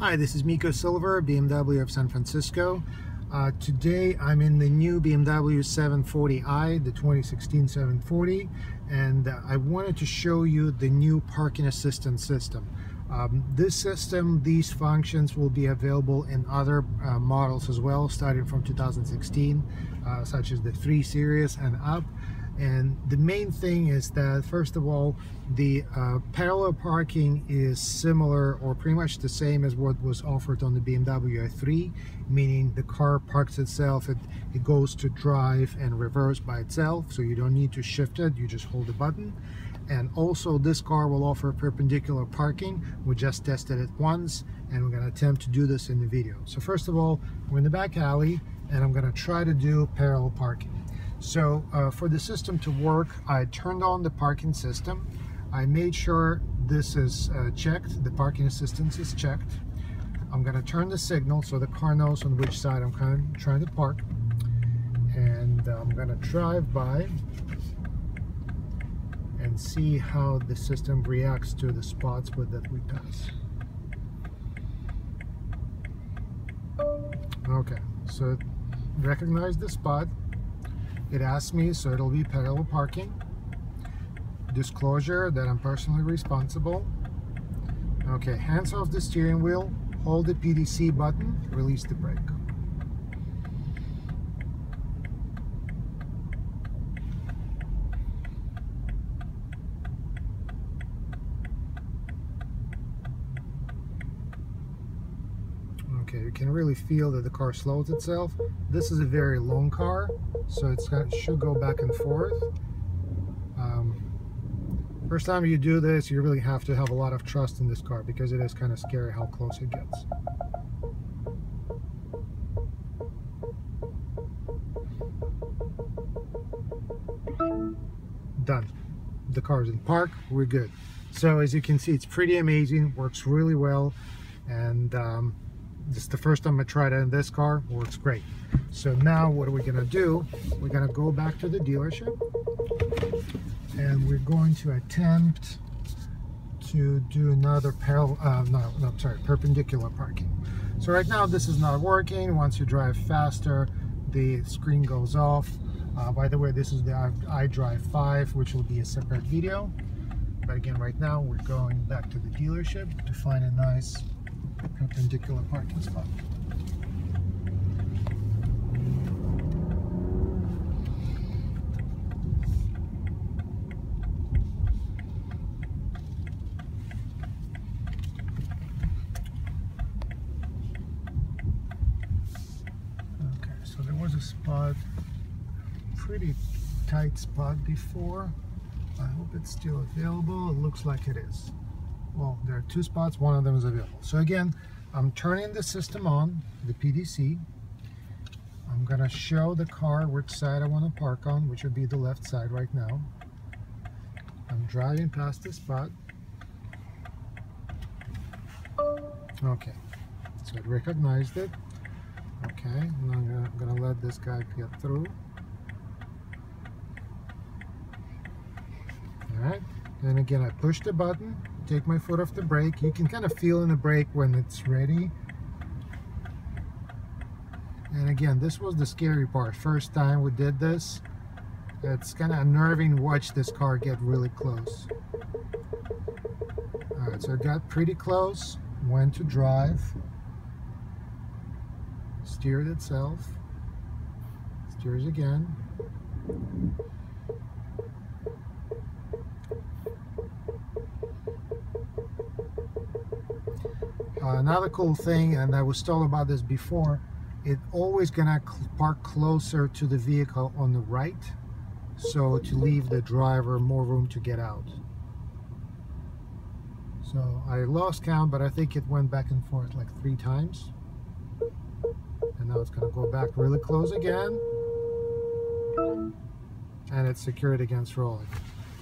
Hi, this is Mico Silver, BMW of San Francisco. Uh, today I'm in the new BMW 740i, the 2016 740, and uh, I wanted to show you the new parking assistance system. Um, this system, these functions will be available in other uh, models as well, starting from 2016, uh, such as the 3 Series and up and the main thing is that first of all the uh, parallel parking is similar or pretty much the same as what was offered on the BMW i3 meaning the car parks itself it, it goes to drive and reverse by itself so you don't need to shift it you just hold the button. And also this car will offer perpendicular parking we just tested it once and we're going to attempt to do this in the video. So first of all we're in the back alley and I'm going to try to do parallel parking so uh, for the system to work, I turned on the parking system. I made sure this is uh, checked, the parking assistance is checked. I'm gonna turn the signal so the car knows on which side I'm kind of trying to park. And I'm gonna drive by and see how the system reacts to the spots with that we pass. Okay, so recognize the spot it asks me, so it'll be parallel parking. Disclosure that I'm personally responsible. Okay, hands off the steering wheel, hold the PDC button, release the brake. You can really feel that the car slows itself. This is a very long car so it's got, should go back and forth. Um, first time you do this you really have to have a lot of trust in this car because it is kind of scary how close it gets. Done. The car's in park. We're good. So as you can see it's pretty amazing. Works really well. And um, this is the first time I tried it in this car works great. So now what are we gonna do? We're gonna go back to the dealership and we're going to attempt to do another parallel uh, no, no sorry perpendicular parking. So right now this is not working. Once you drive faster the screen goes off. Uh, by the way this is the iDrive 5 which will be a separate video. But again right now we're going back to the dealership to find a nice perpendicular parking spot. Okay, so there was a spot, pretty tight spot before. I hope it's still available. It looks like it is well there are two spots. One of them is available. So again I'm turning the system on the PDC I'm gonna show the car which side I want to park on which would be the left side right now. I'm driving past the spot. Okay so it recognized it. Okay I'm gonna, I'm gonna let this guy get through. All right and again I push the button take my foot off the brake. You can kind of feel in the brake when it's ready. And again, this was the scary part. First time we did this, it's kind of unnerving watch this car get really close. Alright, so it got pretty close, went to drive, steered itself, steers again. Uh, another cool thing, and I was told about this before, it always gonna park closer to the vehicle on the right, so to leave the driver more room to get out. So I lost count, but I think it went back and forth like three times. And now it's gonna go back really close again. And it's secured against rolling.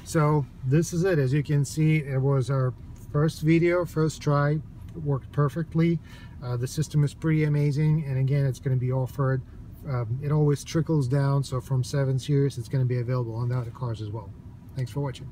So this is it. As you can see, it was our first video, first try, worked perfectly. Uh, the system is pretty amazing and again it's going to be offered um, it always trickles down so from 7 series it's going to be available on the other cars as well. Thanks for watching.